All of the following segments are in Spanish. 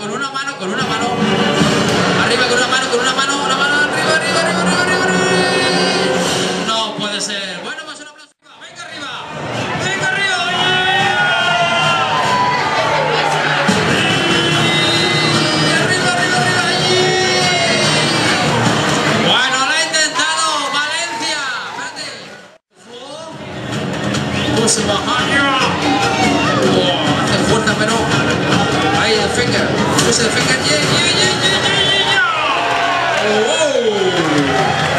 con una mano, con una mano. Arriba con una mano, con una mano, una mano, arriba, arriba, arriba, arriba, arriba. arriba. No puede ser. Bueno, pues un aplauso. Venga arriba. Venga arriba. Yeah. Arriba, arriba, arriba. Yeah. Bueno, lo ha intentado. Valencia. Espérate. Puso pero... Ahí, el finger. Use el finger. Yeah, yeah, yeah, yeah, yeah, yeah. Oh,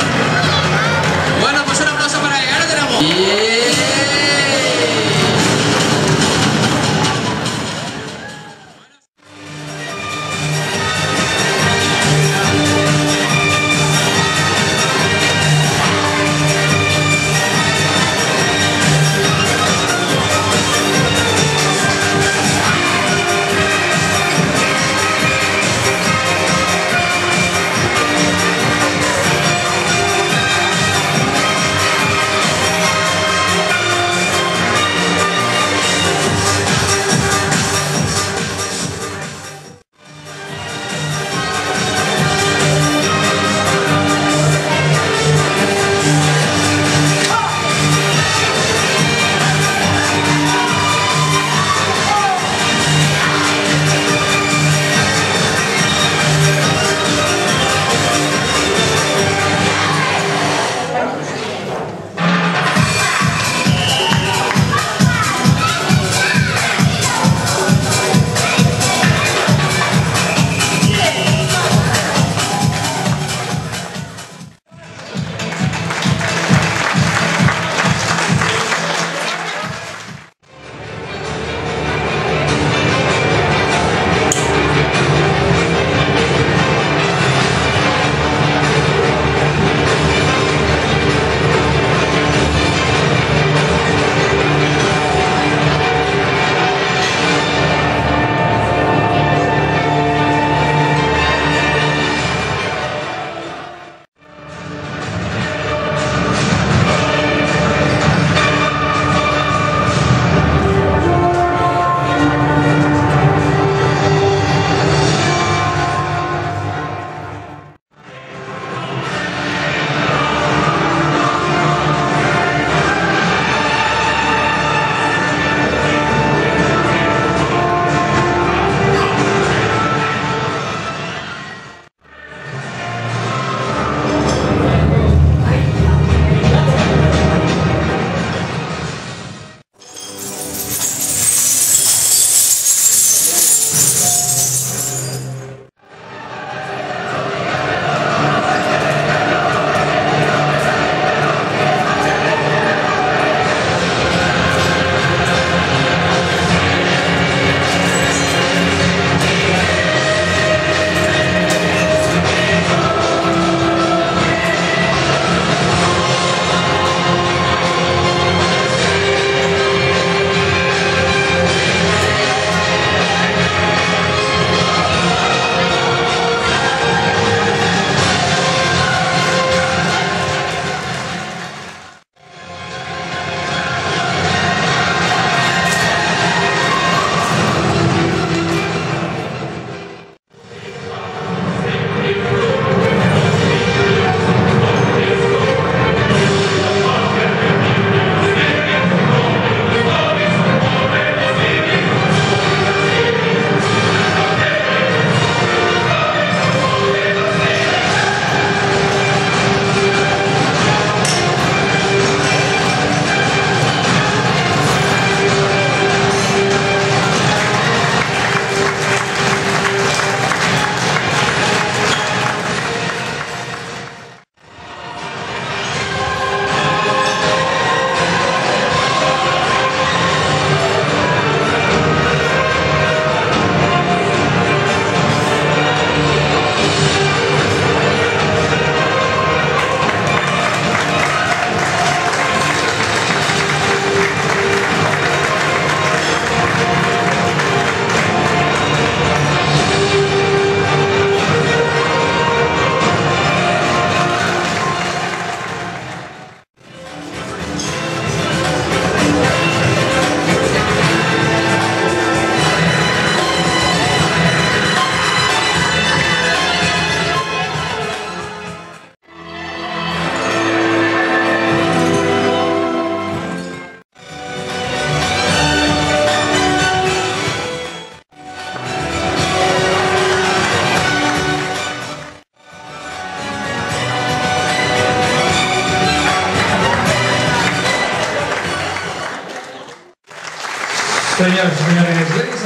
Señores y señores,